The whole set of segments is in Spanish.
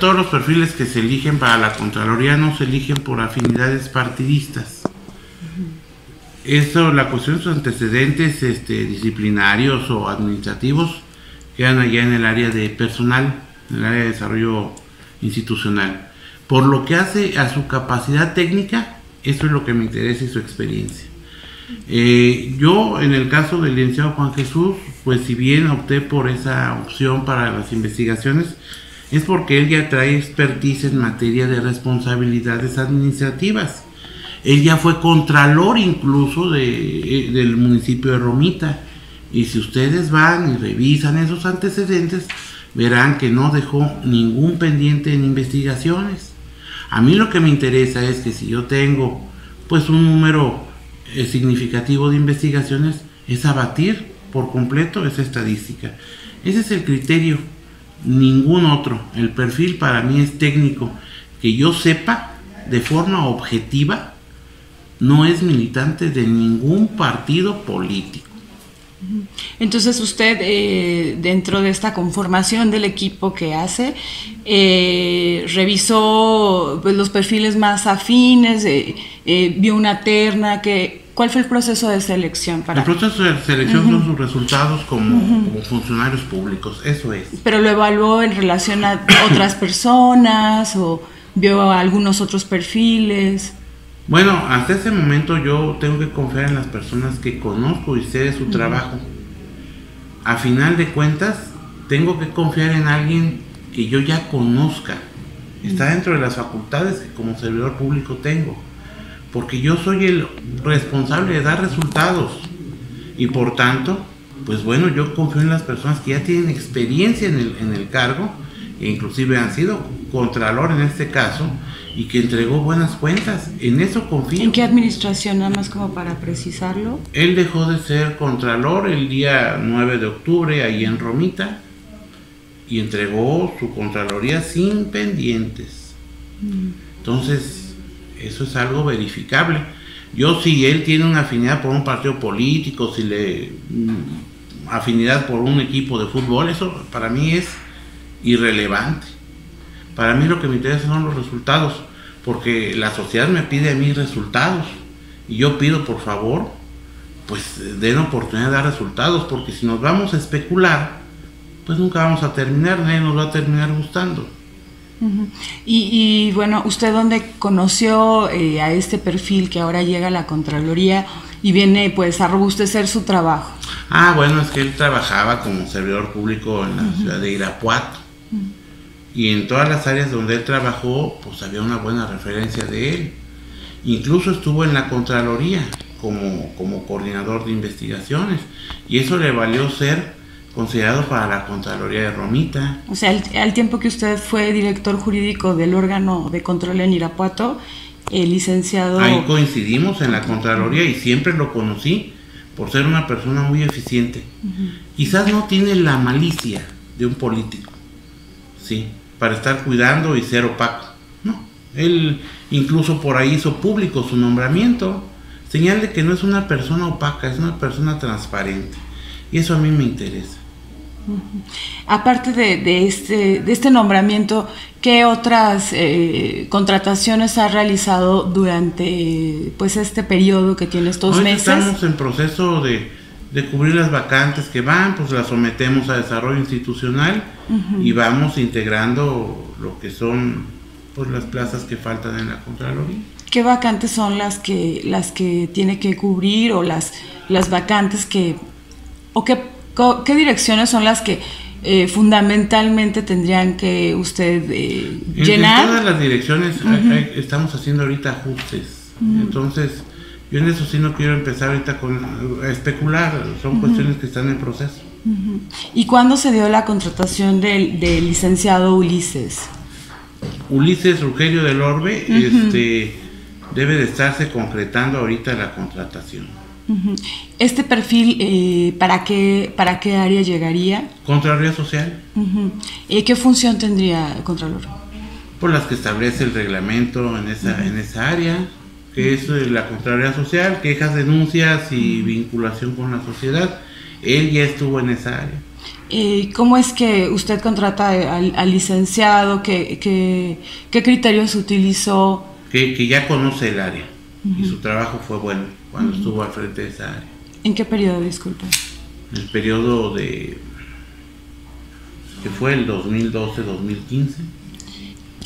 Todos los perfiles que se eligen para la Contraloría no se eligen por afinidades partidistas. Eso, la cuestión de sus antecedentes este, disciplinarios o administrativos quedan allá en el área de personal, en el área de desarrollo institucional. Por lo que hace a su capacidad técnica, eso es lo que me interesa y su experiencia. Eh, yo, en el caso del licenciado Juan Jesús, pues si bien opté por esa opción para las investigaciones, es porque él ya trae expertise en materia de responsabilidades administrativas. Él ya fue contralor incluso de, eh, del municipio de Romita. Y si ustedes van y revisan esos antecedentes, verán que no dejó ningún pendiente en investigaciones. A mí lo que me interesa es que si yo tengo pues un número significativo de investigaciones, es abatir por completo esa estadística. Ese es el criterio ningún otro. El perfil para mí es técnico. Que yo sepa de forma objetiva, no es militante de ningún partido político. Entonces usted, eh, dentro de esta conformación del equipo que hace, eh, revisó pues, los perfiles más afines, eh, vio una terna, que, ¿cuál fue el proceso de selección? Para... El proceso de selección son sus resultados como, como, funcionarios públicos, eso es. Pero lo evaluó en relación a otras personas o vio algunos otros perfiles. Bueno, hasta ese momento yo tengo que confiar en las personas que conozco y sé de su trabajo. A final de cuentas, tengo que confiar en alguien que yo ya conozca. Está dentro de las facultades que como servidor público tengo. Porque yo soy el responsable de dar resultados. Y por tanto, pues bueno, yo confío en las personas que ya tienen experiencia en el, en el cargo, e inclusive han sido contralor en este caso, y que entregó buenas cuentas. En eso confío. ¿En qué administración, nada más como para precisarlo? Él dejó de ser contralor el día 9 de octubre ahí en Romita y entregó su contraloría sin pendientes. Mm. Entonces, eso es algo verificable. Yo si él tiene una afinidad por un partido político, si le mm, afinidad por un equipo de fútbol, eso para mí es irrelevante. Para mí lo que me interesa son los resultados porque la sociedad me pide a mí resultados y yo pido por favor pues den oportunidad de dar resultados porque si nos vamos a especular pues nunca vamos a terminar, nadie nos va a terminar gustando. Y, bueno, ¿usted dónde conoció eh, a este perfil que ahora llega a la Contraloría y viene pues a robustecer su trabajo? Ah, bueno, es que él trabajaba como servidor público en la ciudad de Irapuato. Y en todas las áreas donde él trabajó, pues había una buena referencia de él. Incluso estuvo en la Contraloría como, como coordinador de investigaciones. Y eso le valió ser considerado para la Contraloría de Romita. O sea, al, tiempo que usted fue director jurídico del órgano de control en Irapuato, el licenciado... Ahí coincidimos en la Contraloría y siempre lo conocí por ser una persona muy eficiente. Quizás no tiene la malicia de un político, sí, para estar cuidando y ser opaco. No, él incluso por ahí hizo público su nombramiento, señal de que no es una persona opaca, es una persona transparente. Y eso a mí me interesa. Aparte de, este, de este nombramiento, ¿qué otras eh, contrataciones ha realizado durante pues este periodo que tiene estos meses? Estamos en proceso de, de cubrir las vacantes que van, pues las sometemos a desarrollo institucional y vamos integrando lo que son pues las plazas que faltan en la Contraloría. ¿Qué vacantes son las que las que tiene que cubrir o las las vacantes que o qué, qué direcciones son las que eh, fundamentalmente tendrían que usted eh, llenar? En todas las direcciones estamos haciendo ahorita ajustes. Entonces, yo en eso sí no quiero empezar ahorita con, a especular, son cuestiones que están en proceso. ¿Y cuándo se dio la contratación del, licenciado Ulises? Ulises Rugerio del Orbe este, debe de estarse concretando ahorita la contratación. ¿Este perfil eh, ¿para, qué, para qué área llegaría? Contraloría Social. ¿Y qué función tendría el Contralor? Por las que establece el reglamento en esa, en esa área que es eh, la Contraloría Social, quejas, denuncias y vinculación con la sociedad. Él ya estuvo en esa área. Eh, ¿Cómo es que usted contrata al, licenciado? ¿Qué, qué, criterios utilizó? Que, ya conoce el área y su trabajo fue bueno cuando estuvo al frente de esa área. ¿En qué periodo, disculpe? El periodo de que fue el 2012-2015.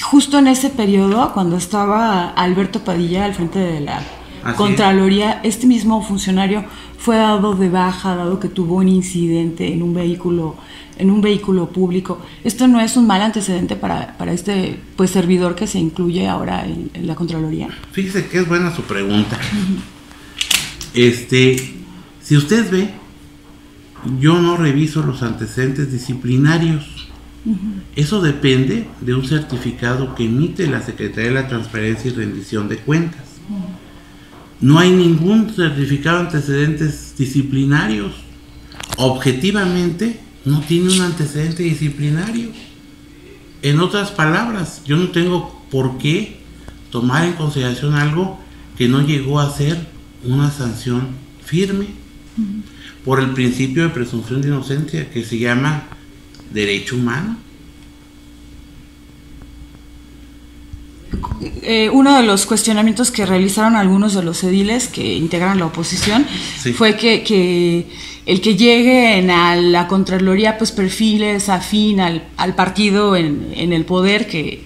Justo en ese periodo, cuando estaba Alberto Padilla al frente de la Contraloría, este mismo funcionario fue dado de baja dado que tuvo un incidente en un vehículo en un vehículo público. Esto no es un mal antecedente para, este pues servidor que se incluye ahora en, la Contraloría. Fíjese que es buena su pregunta. Este, si usted ve, yo no reviso los antecedentes disciplinarios. Eso depende de un certificado que emite la Secretaría de la Transparencia y Rendición de Cuentas. No hay ningún certificado de antecedentes disciplinarios. Objetivamente, no tiene un antecedente disciplinario. En otras palabras, yo no tengo por qué tomar en consideración algo que no llegó a ser una sanción firme por el principio de presunción de inocencia que se llama derecho humano. Eh, uno de los cuestionamientos que realizaron algunos de los ediles que integran la oposición fue que, el que lleguen a la Contraloría pues perfiles afín al, partido en, el poder que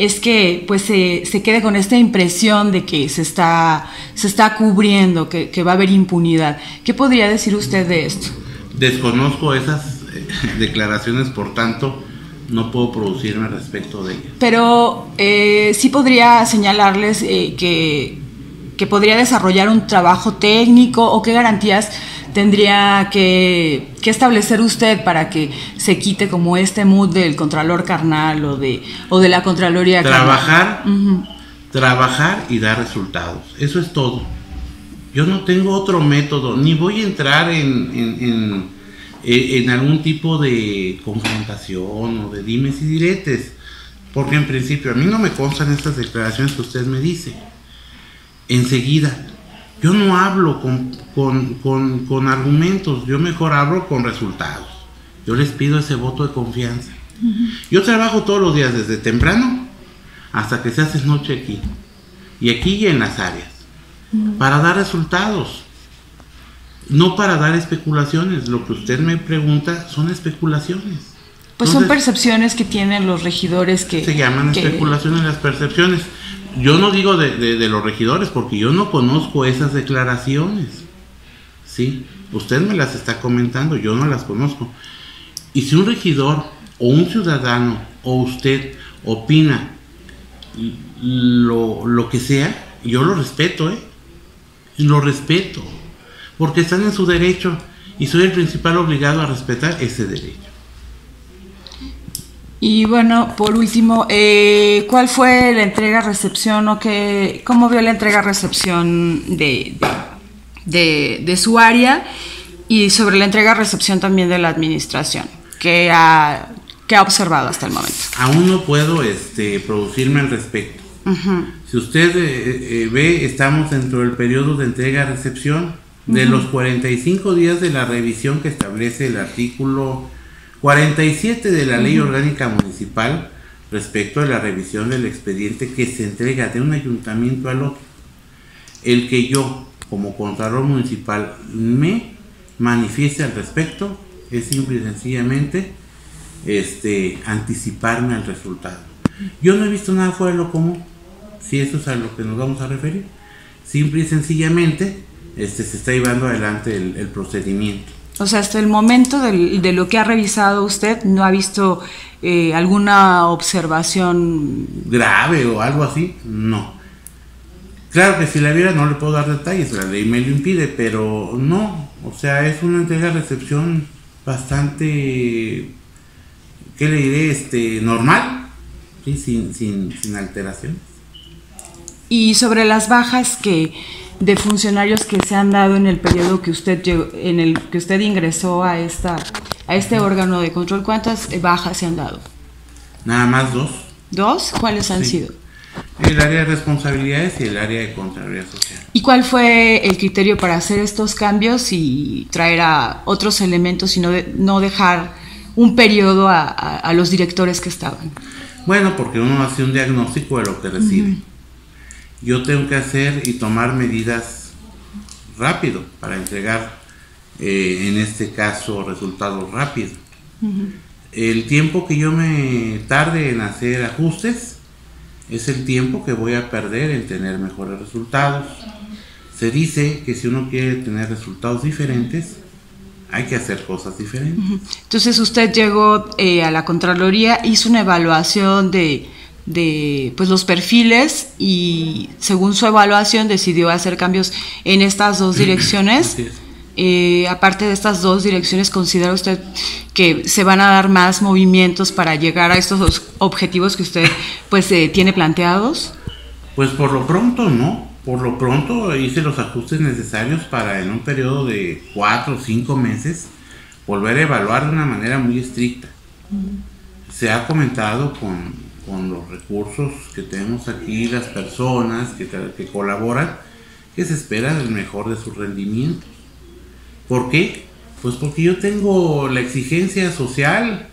es que pues se, quede con esta impresión de que se está, se está cubriendo, que, que va a haber impunidad. ¿Qué podría decir usted de esto? Desconozco esas eh, declaraciones, por tanto, no puedo producirme respecto de ellas. Pero eh, sí podría señalarles eh, que, que, podría desarrollar un trabajo técnico o qué garantías tendría que, establecer usted para que se quite como este mood del contralor carnal o de, o de la contraloría trabajar, Trabajar y dar resultados. Eso es todo. Yo no tengo otro método, ni voy a entrar en eh, en algún tipo de confrontación o de dimes y diretes. Porque en principio a mí no me constan estas declaraciones que usted me dice. Enseguida, yo no hablo con, argumentos, yo mejor hablo con resultados. Yo les pido ese voto de confianza. Yo trabajo todos los días desde temprano hasta que se hace noche aquí. Y aquí y en las áreas. Para dar resultados no para dar especulaciones, lo que usted me pregunta son especulaciones. Pues son percepciones que tienen los regidores que... Se llaman especulaciones las percepciones. Yo no digo de, los regidores porque yo no conozco esas declaraciones. ¿Sí? Usted me las está comentando, yo no las conozco. Y si un regidor o un ciudadano o usted opina lo, lo que sea, yo lo respeto, ¿eh? Lo respeto porque están en su derecho y soy el principal obligado a respetar ese derecho. Y bueno, por último, eh, ¿cuál fue la entrega-recepción o qué, cómo vio la entrega-recepción de, de, su área y sobre la entrega-recepción también de la administración? ¿Qué ha, ha observado hasta el momento? Aún no puedo este, producirme al respecto. Si usted eh, eh, ve, estamos dentro del periodo de entrega-recepción de los 45 días de la revisión que establece el artículo 47 de la Ley Orgánica Municipal respecto a la revisión del expediente que se entrega de un ayuntamiento al otro. El que yo, como Contralor Municipal, me manifieste al respecto es simple y sencillamente este, anticiparme al resultado. Yo no he visto nada fuera de lo común, si eso es a lo que nos vamos a referir. Simple y sencillamente este, se está llevando adelante el, procedimiento. O sea, hasta el momento de lo que ha revisado usted, ¿no ha visto eh, alguna observación grave o algo así? No. Claro que si la viera no le puedo dar detalles, la ley me lo impide, pero no. O sea, es una entrega-recepción bastante, ¿qué le diré? Este, normal, ¿sí? sin, sin, sin alteraciones. Y sobre las bajas que de funcionarios que se han dado en el periodo que usted en el que usted ingresó a esta a este órgano de control cuántas bajas se han dado nada más dos dos cuáles han sido El área de responsabilidades y el área de Contraloría Social. ¿Y cuál fue el criterio para hacer estos cambios y traer a otros elementos y no, no dejar un periodo a, los directores que estaban? Bueno, porque uno hace un diagnóstico de lo que recibe. Yo tengo que hacer y tomar medidas rápido para entregar, eh, en este caso, resultados rápidos. El tiempo que yo me tarde en hacer ajustes es el tiempo que voy a perder en tener mejores resultados. Se dice que si uno quiere tener resultados diferentes, hay que hacer cosas diferentes. Entonces usted llegó eh, a la Contraloría, hizo una evaluación de, pues, los perfiles y según su evaluación decidió hacer cambios en estas dos direcciones. Eh, aparte de estas dos direcciones, ¿considera usted que se van a dar más movimientos para llegar a estos dos objetivos que usted pues eh, tiene planteados? Pues por lo pronto no. Por lo pronto hice los ajustes necesarios para en un periodo de cuatro o cinco meses volver a evaluar de una manera muy estricta. Se ha comentado con, con, los recursos que tenemos aquí, las personas que, que colaboran, que se espera el mejor de sus rendimientos. ¿Por qué? Pues porque yo tengo la exigencia social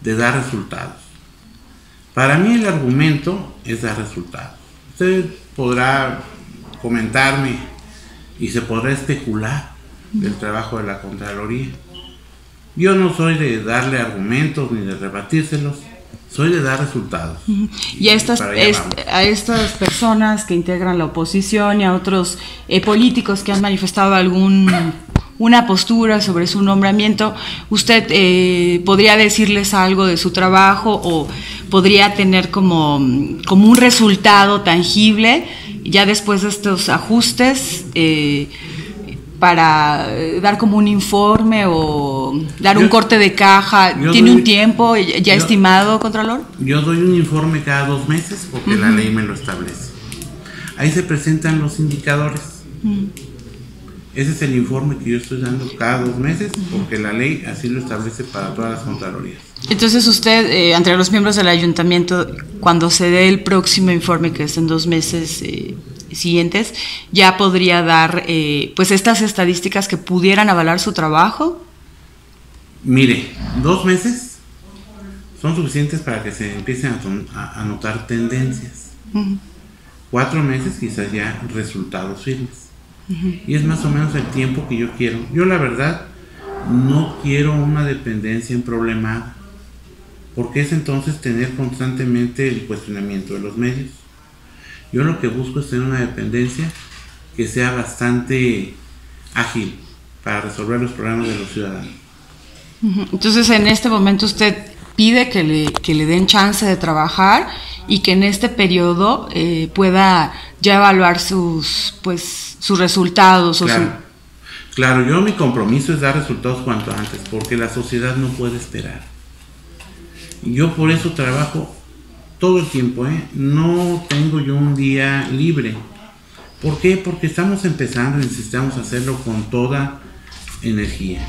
de dar resultados. Para mí el argumento es dar resultados. Usted podrá comentarme y se podrá especular del trabajo de la Contraloría. Yo no soy de darle argumentos ni de rebatírselos, soy de dar resultados. Y a estas, a estas personas que integran la oposición y a otros eh, políticos que han manifestado algún una postura sobre su nombramiento, ¿usted eh, podría decirles algo de su trabajo o podría tener como, como un resultado tangible ya después de estos ajustes eh, para eh, dar como un informe o dar un corte de caja? ¿Tiene un tiempo ya estimado, Contralor? Yo doy un informe cada dos meses porque la ley me lo establece. Ahí se presentan los indicadores. Ese es el informe que yo estoy dando cada dos meses porque la ley así lo establece para todas las contralorías. Entonces usted, eh, entre los miembros del ayuntamiento, cuando se dé el próximo informe, que es en dos meses eh, siguientes, ya podría dar eh, pues estas estadísticas que pudieran avalar su trabajo. Mire, dos meses son suficientes para que se empiecen a, notar tendencias. Cuatro meses quizás ya resultados firmes. Y es más o menos el tiempo que yo quiero. Yo la verdad no quiero una dependencia en problemada, porque es entonces tener constantemente el cuestionamiento de los medios. Yo lo que busco es tener una dependencia que sea bastante ágil para resolver los problemas de los ciudadanos. Entonces en este momento usted pide que le, que le den chance de trabajar y que en este periodo eh, pueda ya evaluar sus, pues, sus resultados. Claro. claro, yo mi compromiso es dar resultados cuanto antes, porque la sociedad no puede esperar. Yo por eso trabajo todo el tiempo, ¿eh? no tengo yo un día libre. ¿Por qué? Porque estamos empezando y necesitamos hacerlo con toda energía.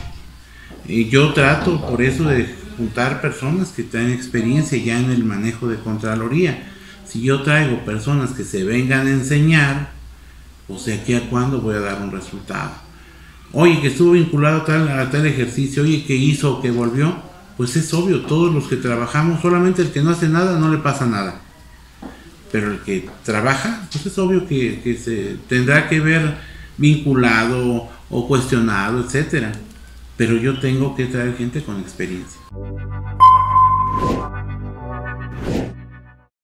Y yo trato por eso de juntar personas que tienen experiencia ya en el manejo de Contraloría. Si yo traigo personas que se vengan a enseñar, pues de aquí a cuándo voy a dar un resultado. Oye, que estuvo vinculado tal, a tal ejercicio, oye, que hizo, que volvió, pues es obvio, todos los que trabajamos, solamente el que no hace nada no le pasa nada. Pero el que trabaja, pues es obvio que, se tendrá que ver vinculado o cuestionado, etcétera pero yo tengo que traer gente con experiencia.